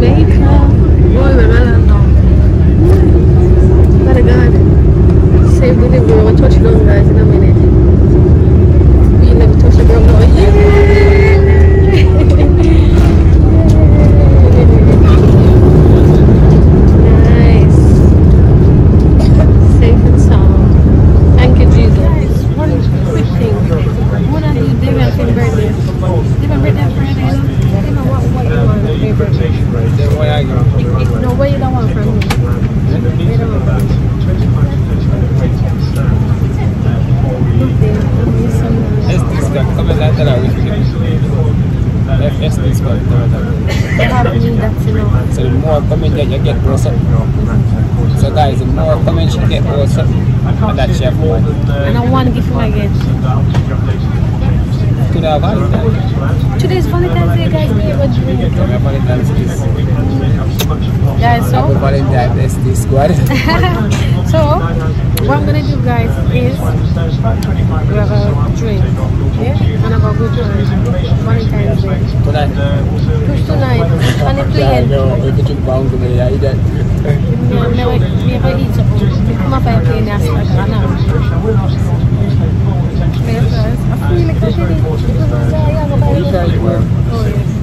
Jamaica. Boy, we're well now. By God. Save delivery. We'll touch it down, guys, in a minute. We never touch the ground now. nice. Safe and sound. Thank you, Jesus. One quick thing. What are you doing at your birthday? Different birthday Friday, you know? You know what, what you want for your birthday? No, what you don't want from me? I. So the more comment that you get, gross. So guys, the more comments you get, gross. And that chef one. And I want to give him again. Valentine's. Today's Valentine's Day, guys. We Valentine's is. Guys, so. Happy Valentine's Day, squad. so, what I'm gonna do, guys, is we have a drink, yeah, and have a good time. Valentine's Day. Tonight. Push tonight, and the Yeah, plane. no, if you drink pound to me, yeah, you did. Yeah, never, never eat. Come up and play I know. Play first. I feel like I should eat. Yeah, yeah, go buy You it. try it, well. Oh, yes.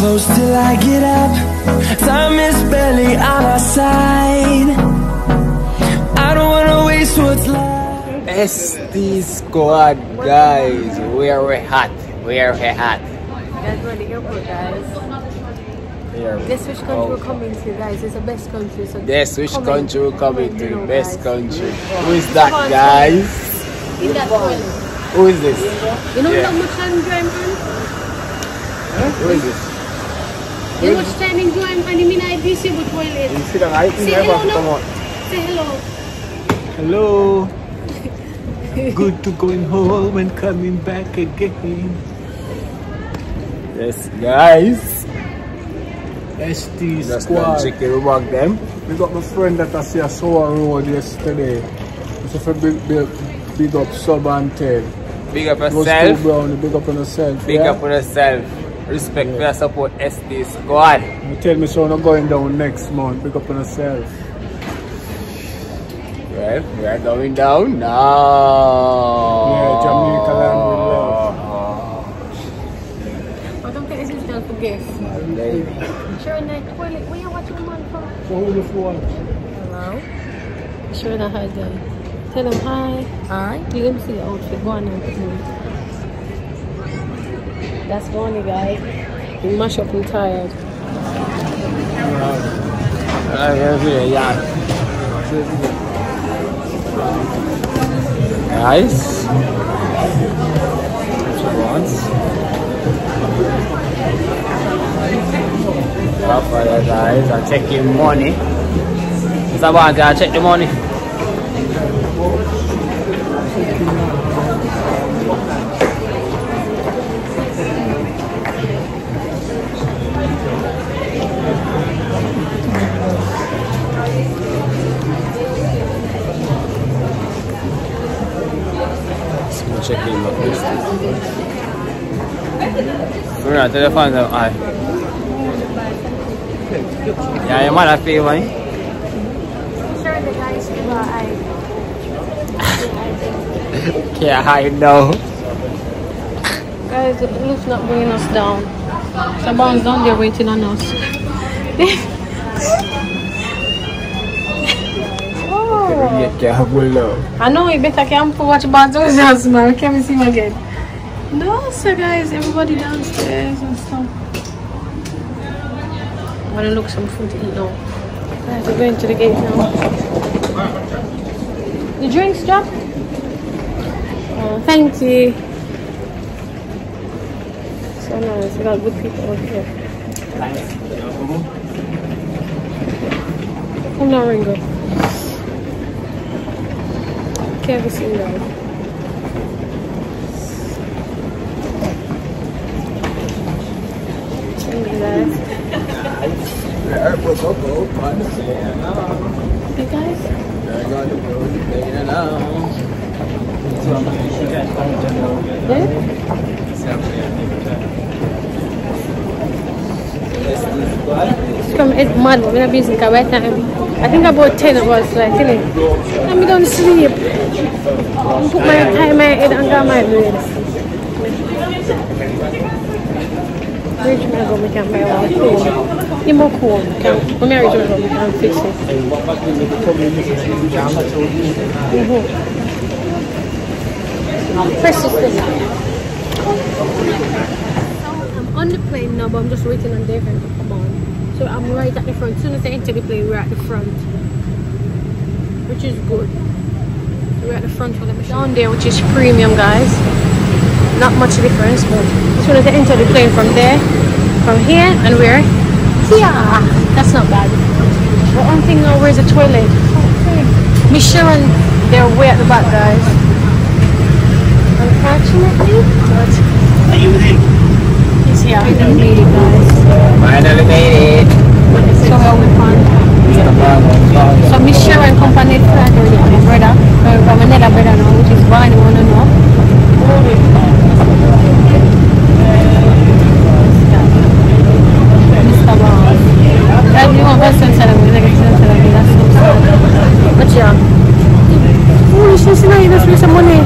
Close till I get up. Time is barely on our side. I don't wanna waste what's left. ST squad, guys. We are hot. We are hot. Guys, we're at the airport, guys. We are Guess which country we're oh. coming to, guys? It's the best country. So Guess which comment- country we're coming comment to? The Best guys. country. Who is that, guys? In that toilet. Who is this? You know Yeah. how much time dry man? Who is this? You know much time in dry man? You mean I visible toilet? You see the right Say never hello, come no. out. Say hello. Hello. Good to going home and coming back again. Yes, guys. ST Just squad. don't check your mug them. We got my friend that I see a Sour Road yesterday. It's a big, big, big up Sob and Ted. Big up It was yourself. too brown, big up on yourself. Big yeah? up on yourself. Respect for your support, ST squad. You tell me so not going down next month. Pick up on yourself. Well, we are going down now. Yeah, Jamaica land with love. I don't think this is done for gift. Baby. Sure in that toilet. Where you watching man from? So who the phone? Hello. Sure in that hi guy. Tell them hi. Hi. You gonna see the outfit. Go on now. That's funny, guys. We mash up and tired. Yeah, you want? Well, guys, I'm checking money. It's about to check the money. My list. We're not telephone though. Aye. Yeah, you might have feel money. Sure the guys give her. Yeah, I know. Guys, the blue's not bringing us down. Someone's down there waiting on us. oh. Get careful love. I know you better come for watch battles man. Can we see him again? No, so guys, everybody downstairs and stuff. I'm gonna look some food to eat now. Guys, we're going to the gate now. The drinks, Jack? Oh, thank you. So nice. We got good people out I'm not Ringo. Can't be seen guys. Thank you guys. Hey guys. It's from Ed Man, we're be using right now. I think about 10 of us, I tell you. I'm gonna sleep. Put my tie my head under my bed. Reach my go, we can buy one cool. Give more cool. Can, when I reach my go, we can fix it. Mm-hmm. Press this thing. I'm on the plane now, but I'm just waiting on Devon to come on. So I'm right at the front. As soon as I enter the plane, we're at the front, which is good. We're at the front of the machine. Down there, which is premium, guys. Not much difference, but as soon as I enter the plane from there, from here and we're Here. That's not bad. But one thing now, where's the toilet? Miss and they're way at the back, guys. Unfortunately, but Are you with him? he's here. We made it, guys. Finally made it. So well we fun. So Miss Sharon company friend already have a brother, uh, from another brother now, which is Barney, you wanna know? Mr. Barnes. Everyone was sent to me, like I said to me, that's so sad. But yeah. Foolishness, you know, you just lose some money.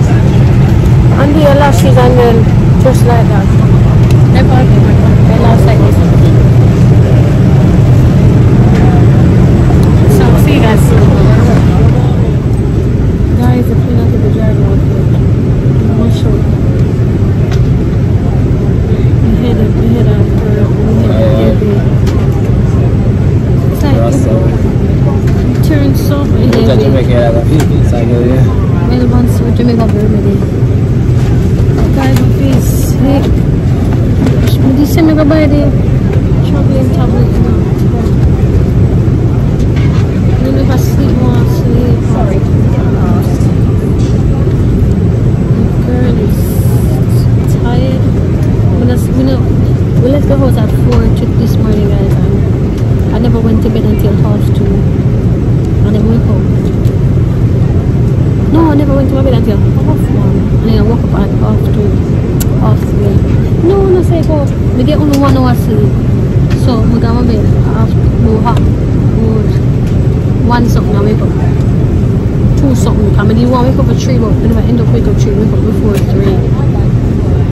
And the lashes and then just like that. Never again. They last like this. So see you guys soon. Guys, the plane to the driver out there. I'm not sure. We headed, we headed for, we headed heavy. It's like, you turn so heavy. Well, once we Jamaica Burmedy. Guys, my face sick. But this time I go buy the traveling tablet now. I don't know if I sleep more, I sleep. Sorry. Girl is tired. We, just, we, know, we left the house at 4 to this morning, guys. And I never went to bed until half 2. And then went home. No, I never went to my bed until half one. And then I woke up at half two, half three. No, no, say go. We get only one hour sleep. So we got my bed after no half. One something I wake up. Two something. Mean, you want to wake up at three, but then I end up wake up three, wake up before three.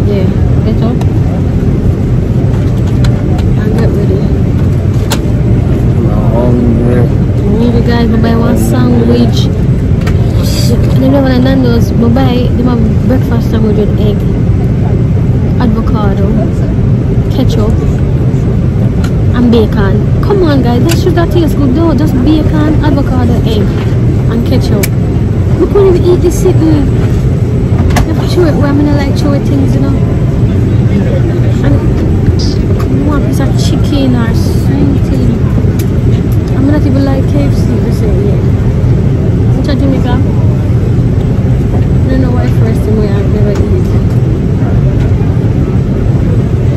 Yeah, get up. And get ready. Maybe guys, I buy one sandwich. And then when I Nando's, I buy them have breakfast sandwich with egg, avocado, ketchup, and bacon. Come on guys, that should that taste good though. Just bacon, avocado, egg, and ketchup. We couldn't even eat this sitting. To chew it I'm gonna like chew it things, you know. And one piece of chicken or something. I'm not even like KFC to say yeah. Which are Jamaica? I don't know why first thing we have never eat.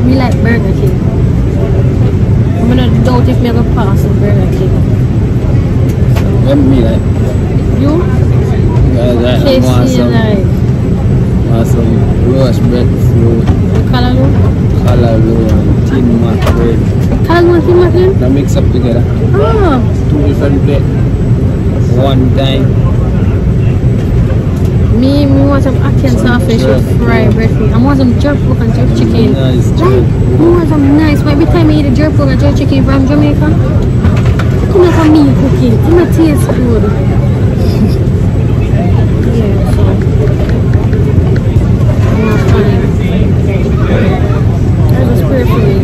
We like Burger King. I'm gonna doubt if me ever pass Burger King. Them me like, You? Guys, I want KFC some, want some roast breadfruit, Callaloo? callaloo, and tin mac bread. Callaloo and Tim Martin? Now mix up together. Ah! Two different plate. One time. Me, me want some ackee and with fried breadfruit. I want some jerk pork and jerk chicken. Nice. Like, want some nice. But every time I eat a jerk pork and jerk chicken from Jamaica, come here for me cooking. It might taste good. yeah, so. Yeah, fine. That was great for me.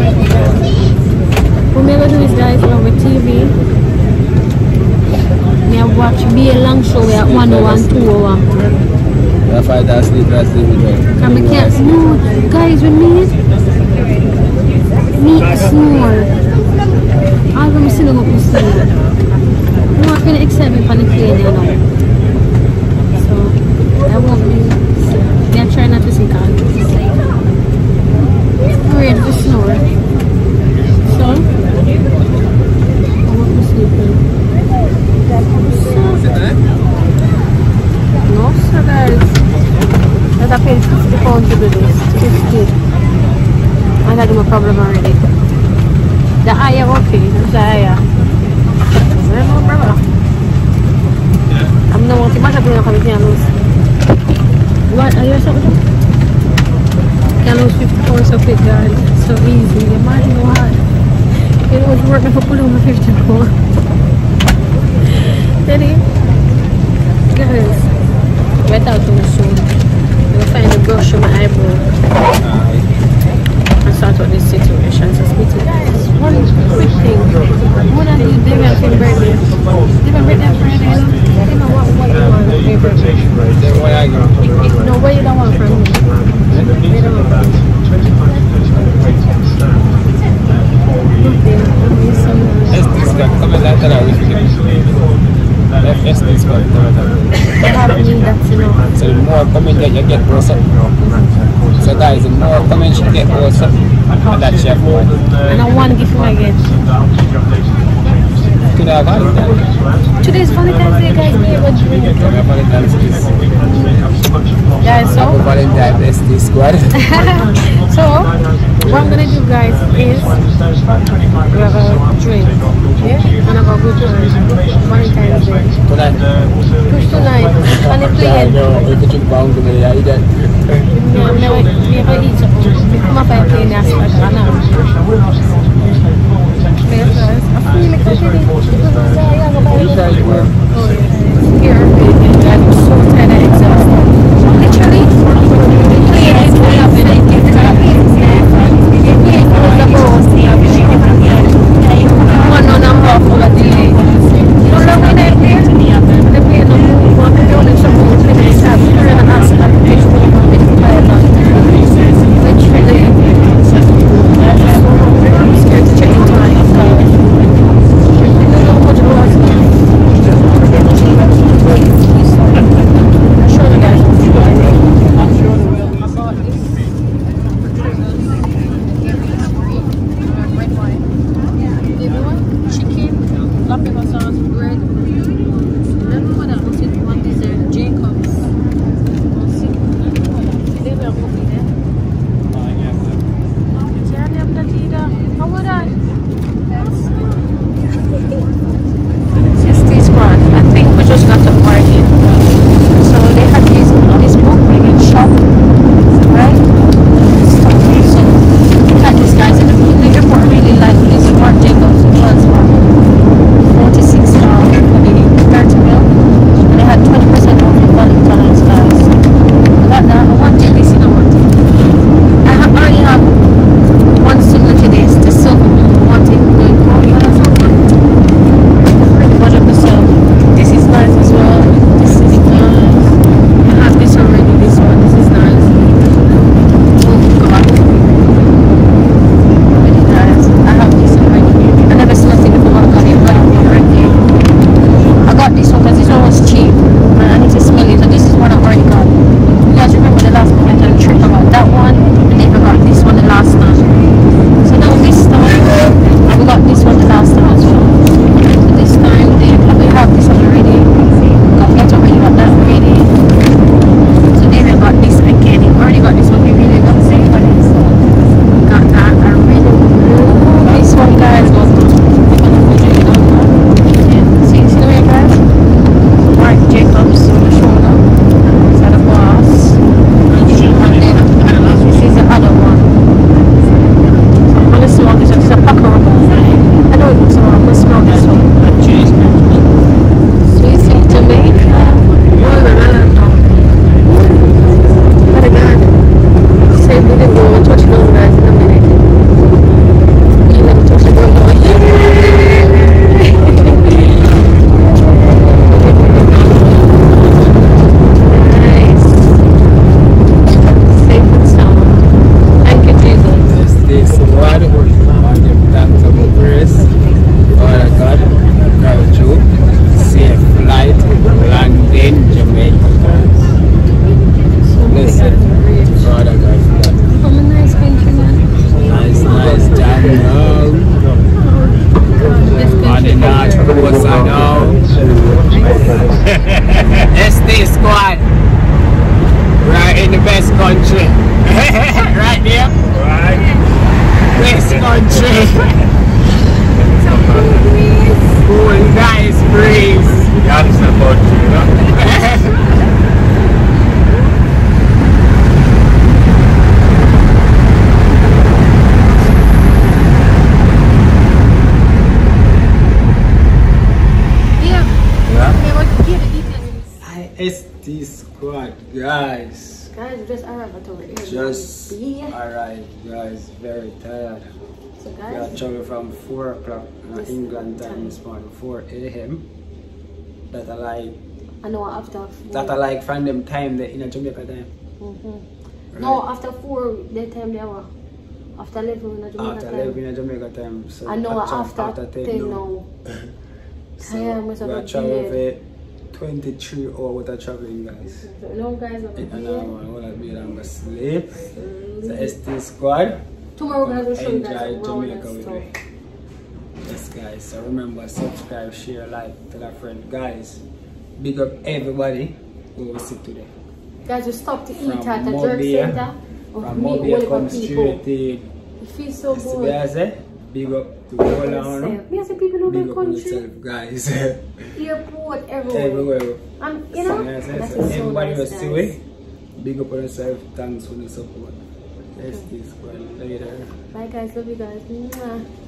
Gonna do is guys, on my TV. Me I watch be a long show at 101, 201. If I fall asleep, I sleep with her. And my cats no guys with me me snore. Of them sitting up and sleep. I'm not gonna accept me for the plane, you know. So I won't be yeah, try not to sleep on the. So, I want to sleep in. Nossa, guys. Eu tá pensando de ponto do this. Just did. I'm a problem already. The higher, okay. The higher. I'm not wanting much of the other What are you? Pounds of it, guys. So easy. Imagine what. It was working for pulling my 50 pounds. Did he? Guys, wet out too soon. I'm gonna find a brush on my eyebrow out this situation. Guys. One quick thing. More than you Damian King birthday. Damian birthday on Friday, you know? What, what you want I? No, what you don't want from me? You don't want from me. Birthday, I miss some, uh, Estes got come in later out with you. Left Estes got come in I have me that's enough. So the more comment that you get, worse. So guys, the more comments you get, worse. And that's your more. And I want to give him again. Could have Valentine's. Today's Valentine's Day, guys. Have a drink. Yeah, Valentine's is. Guys, so Valentine's Estes squad. So what I'm gonna do, guys, is we have a drink, yeah, and have a good time. Valentine's Day. Tonight. Push tonight, and it Yeah, playing. no, you drink pound to me, yeah, you did. No, never, never eat. Come up and play nasty like that first. I feel like I did it. Because I have a You try it, bro. Oh, yeah. Here, Yes, country. cool, that is breeze. That is the country, no? yeah. Yeah? This squad, guys? Guys, just arrived at our Airbnb. Just arrived, guys. Very tired. So We are traveling from 4 o'clock uh, England time this morning, 4 a.m. That I like, I know after that I like from them time there in a Jamaica time. Mm-hmm. No, after four, that time they were. After 11 in the Jamaica After time. 11 in a Jamaica time. So I know actually after, 10 now. So we are traveling 23 hours with the traveling guys. No guys, I'm And here. now I want to be able to sleep. So ST squad. Tomorrow guys will show you guys Jamaica with me. Yes, guys. So remember, subscribe, share, like, tell a friend. Guys, big up everybody who will see today. Guys, we stopped to eat From at the jerk center. From MoBay all come the people. straight in. It feels so So good. Eh? Big up to all on. Yourself. Me, I say people up on country. yourself, guys. Airport, everywhere. Everywhere. And, you know, eh, that so everybody nice, will guys. Big up on yourself. Thanks for the support. Let's ST squad later. Bye guys, love you guys. Mwah.